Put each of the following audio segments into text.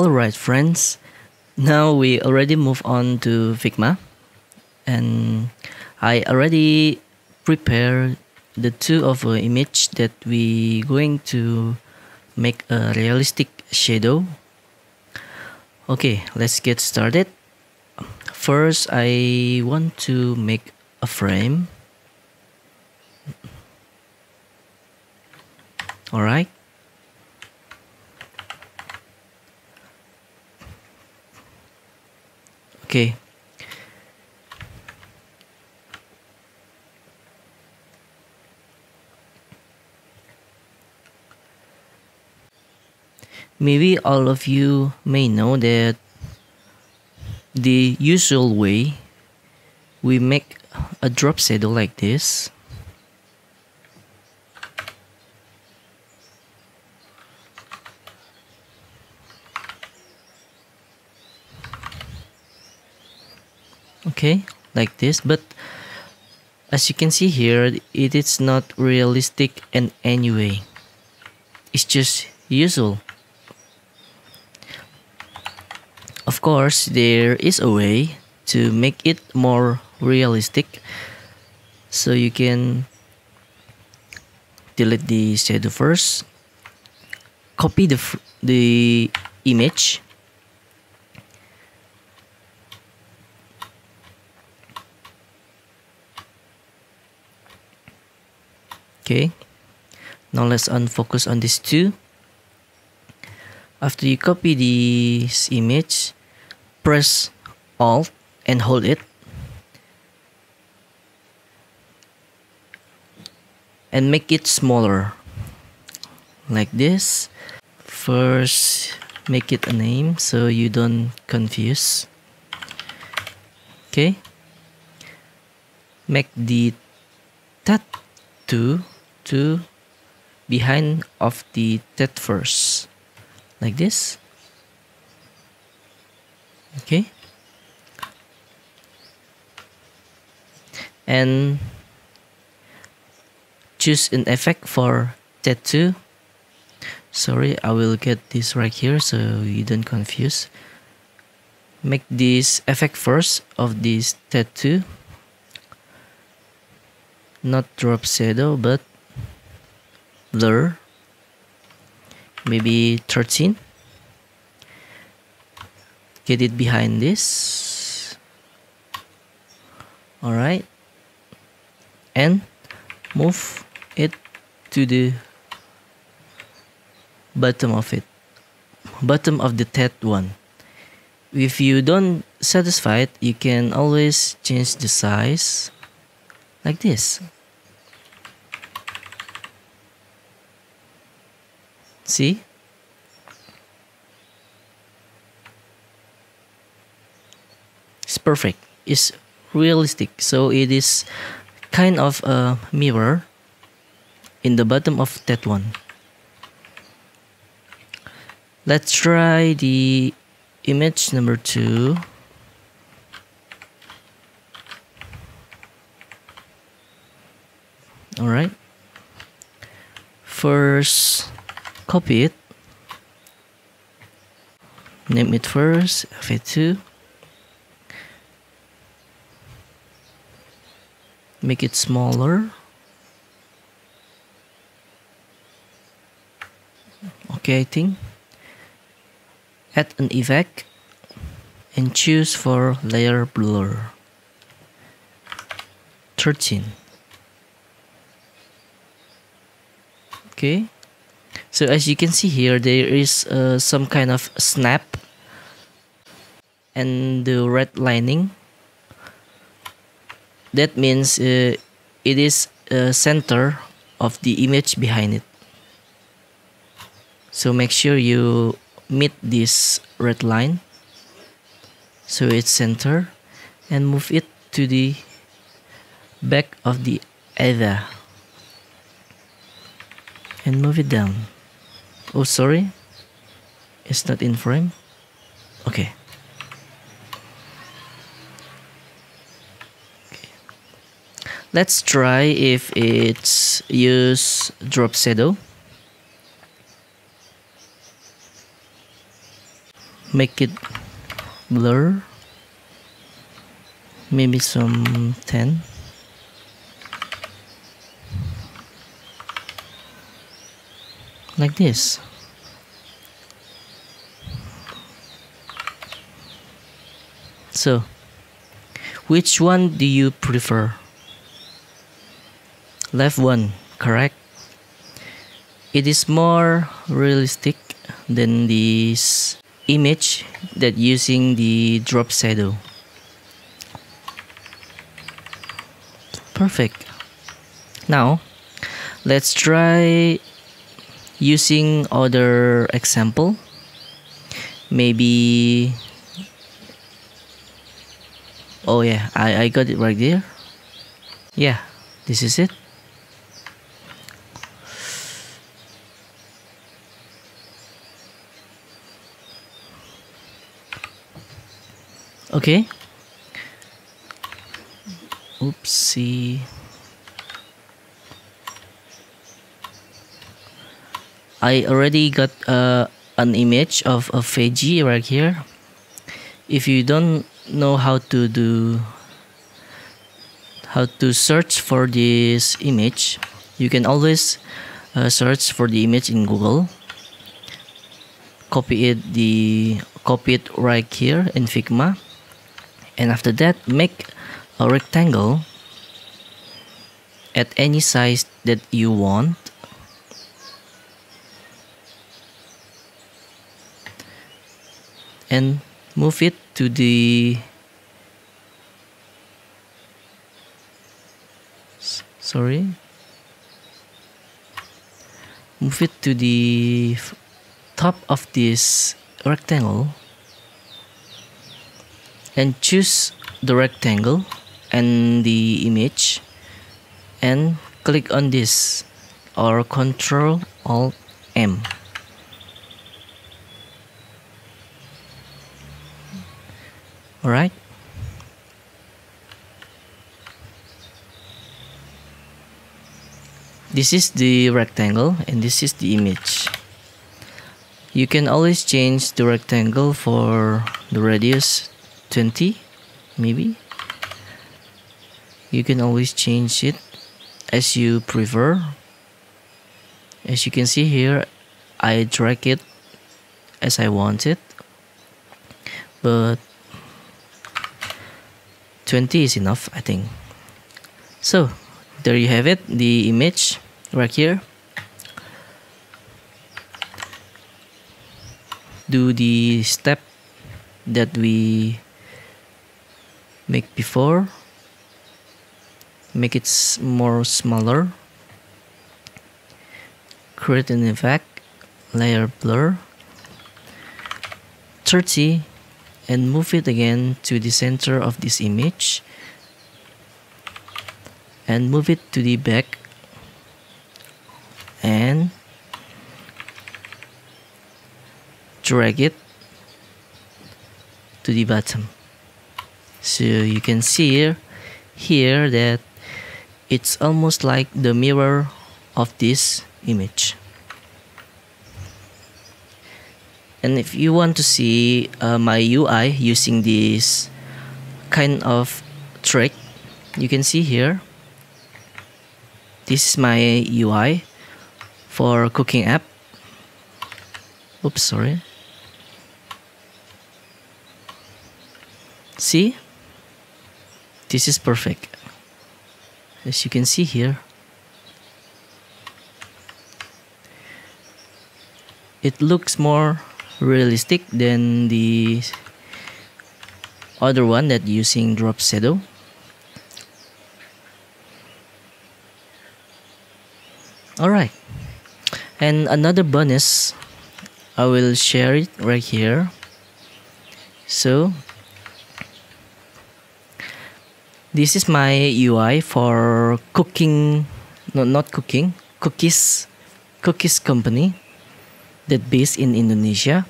Alright friends, now we already move on to Figma and I already prepare the two of uh, image that we going to make a realistic shadow. Okay, let's get started. First, I want to make a frame. Alright. Okay. Maybe all of you may know that the usual way we make a drop shadow like this okay like this but as you can see here it is not realistic in any way. It's just usual of course there is a way to make it more realistic. So you can delete the shadow first. Copy the the image okay. Now let's unfocus on these two. After you copy this image press alt and hold it. And make it smaller. Like this. First make it a name so you don't confuse. Okay. Make the tattoo to behind of the tet first like this. Okay. And choose an effect for tattoo. Sorry I will get this right here so you don't confuse. Make this effect first of this tattoo. Not drop shadow but blur maybe 13 get it behind this. All right. And move it to the bottom of it. Bottom of the tet one. If you don't satisfied you can always change the size like this See? It's perfect. It's realistic. So it is kind of a mirror in the bottom of that one. Let's try the image number two. All right. First, copy it. Name it first f2 make it smaller. Okay I think. Add an effect and choose for layer blur. 13 okay so as you can see here there is uh, some kind of snap and the red lining. That means uh, it is uh, center of the image behind it. So make sure you meet this red line. So it's center. And move it to the back of the other and move it down oh sorry. It's not in frame? Okay. Let's try if it's use drop shadow. Make it blur. Maybe some 10 like this. So which one do you prefer? Left one correct? It is more realistic than this image that using the drop shadow. Perfect. Now let's try using other example. Maybe oh yeah I, I got it right there. Yeah this is it. Okay. Oopsie I already got uh, an image of a veggie right here. If you don't know how to do how to search for this image you can always uh, search for the image in Google. Copy it the copy it right here in Figma. And after that make a rectangle at any size that you want and move it to the sorry. Move it to the top of this rectangle and choose the rectangle and the image and click on this or control alt M alright this is the rectangle and this is the image. You can always change the rectangle for the radius 20 maybe. You can always change it as you prefer. As you can see here I drag it as I want it. But 20 is enough I think. So there you have it the image right here. Do the step that we make before. Make it more smaller. Create an effect layer blur. 30 and move it again to the center of this image. And move it to the back. And drag it to the bottom. So you can see here, that it's almost like the mirror of this image and if you want to see uh, my UI using this kind of trick you can see here. This is my UI for cooking app. Oops sorry. See? This is perfect. As you can see here. It looks more realistic than the other one that using drop shadow. Alright. And another bonus I will share it right here. So this is my UI for cooking no not cooking cookies cookies company that based in Indonesia.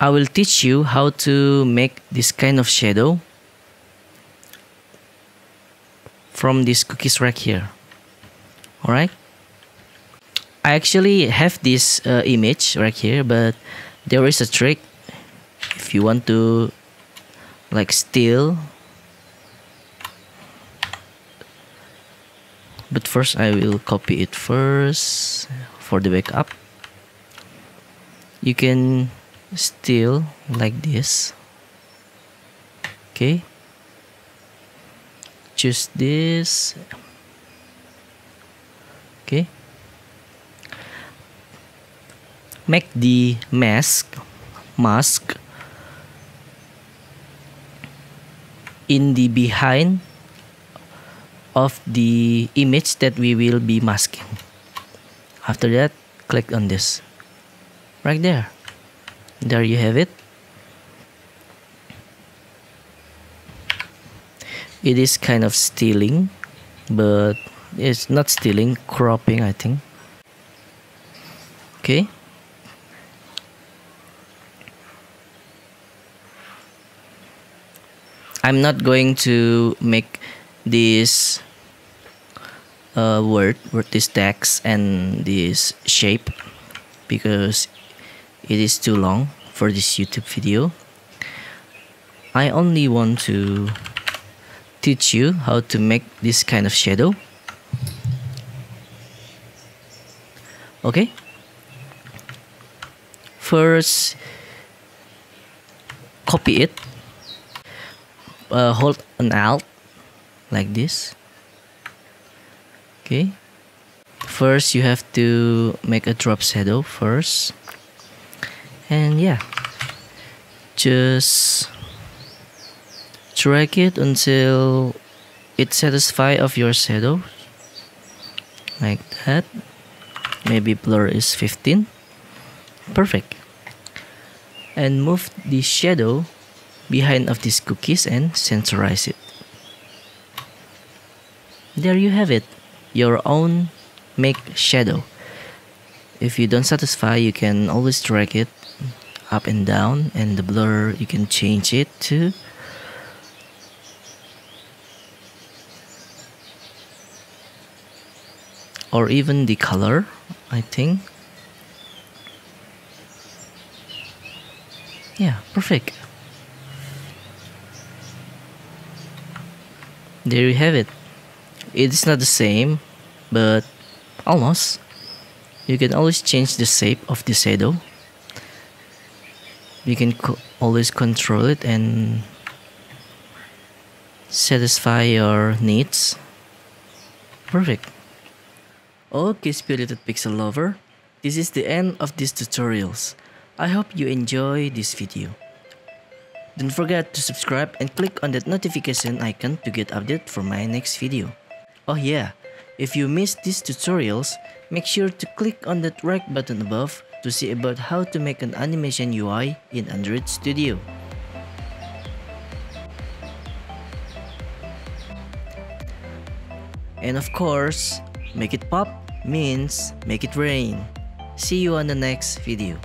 I will teach you how to make this kind of shadow from this cookies rack here. Alright I actually have this uh, image right here but there is a trick. If you want to like steal but first I will copy it first for the backup. You can still like this. Okay. Choose this. Okay. Make the mask mask in the behind of the image that we will be masking. After that click on this. Right there. There you have it. It is kind of stealing but it's not stealing cropping I think. Okay. I'm not going to make this uh, word with this text and this shape because it is too long for this YouTube video. I only want to teach you how to make this kind of shadow. Okay? First copy it. Uh, hold an alt like this okay. First you have to make a drop shadow first. And yeah. Just drag it until it satisfy of your shadow. Like that. Maybe blur is 15 perfect. And move the shadow behind of these cookies and centerize it. There you have it your own make shadow. If you don't satisfy you can always drag it up and down and the blur you can change it to or even the color I think. Yeah perfect. There you have it it's not the same but almost you can always change the shape of the shadow you can co always control it and satisfy your needs perfect Okay spirited pixel lover, this is the end of these tutorials. I hope you enjoy this video. Don't forget to subscribe and click on that notification icon to get update for my next video. Oh yeah, if you missed these tutorials, make sure to click on that right button above to see about how to make an animation UI in Android Studio. And of course, Make it pop means make it rain. See you on the next video.